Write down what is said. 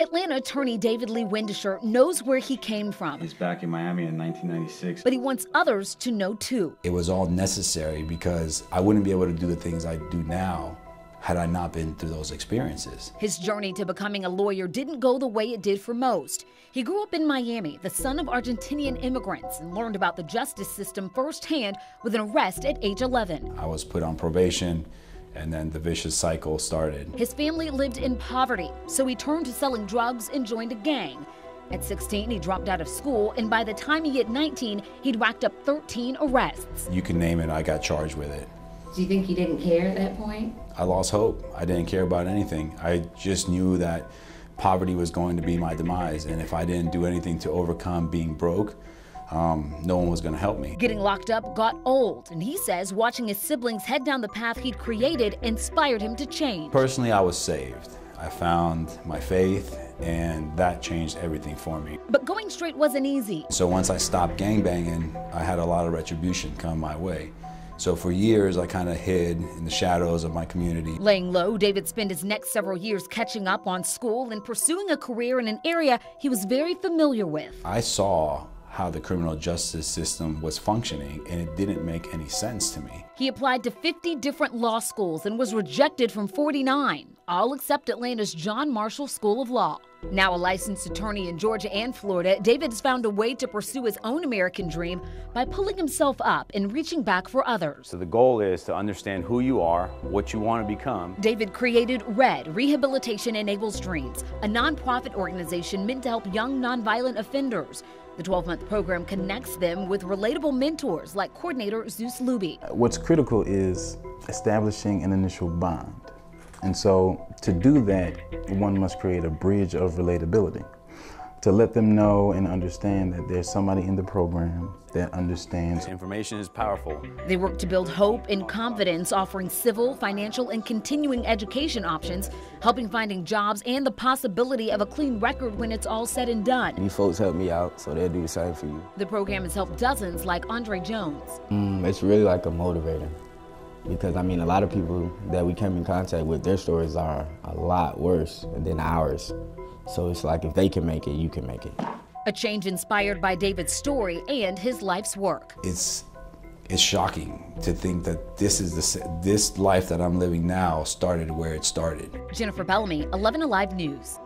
Atlanta attorney David Lee Windecher knows where he came from. He's back in Miami in 1996. But he wants others to know too. It was all necessary because I wouldn't be able to do the things I do now had I not been through those experiences. His journey to becoming a lawyer didn't go the way it did for most. He grew up in Miami, the son of Argentinian immigrants, and learned about the justice system firsthand with an arrest at age 11. I was put on probation and then the vicious cycle started. His family lived in poverty, so he turned to selling drugs and joined a gang. At 16, he dropped out of school, and by the time he hit 19, he'd racked up 13 arrests. You can name it, I got charged with it. Do you think you didn't care at that point? I lost hope. I didn't care about anything. I just knew that poverty was going to be my demise, and if I didn't do anything to overcome being broke, um, no one was going to help me. Getting locked up got old, and he says watching his siblings head down the path he'd created inspired him to change. Personally, I was saved. I found my faith, and that changed everything for me. But going straight wasn't easy. So once I stopped gangbanging, I had a lot of retribution come my way. So for years, I kind of hid in the shadows of my community. Laying low, David spent his next several years catching up on school and pursuing a career in an area he was very familiar with. I saw how the criminal justice system was functioning, and it didn't make any sense to me. He applied to 50 different law schools and was rejected from 49, all except Atlanta's John Marshall School of Law. Now a licensed attorney in Georgia and Florida, David has found a way to pursue his own American dream by pulling himself up and reaching back for others. So the goal is to understand who you are, what you want to become. David created RED, Rehabilitation Enables Dreams, a nonprofit organization meant to help young nonviolent offenders. The 12 month program connects them with relatable mentors like coordinator Zeus Luby. What's critical is establishing an initial bond. And so to do that, one must create a bridge of relatability to let them know and understand that there's somebody in the program that understands. Information is powerful. They work to build hope and confidence, offering civil, financial, and continuing education options, helping finding jobs and the possibility of a clean record when it's all said and done. You folks help me out, so they'll do the same for you. The program has helped dozens like Andre Jones. Mm, it's really like a motivator because I mean, a lot of people that we come in contact with, their stories are a lot worse than ours. So it's like if they can make it, you can make it. A change inspired by David's story and his life's work. It's it's shocking to think that this is the this life that I'm living now started where it started. Jennifer Bellamy, 11 Alive News.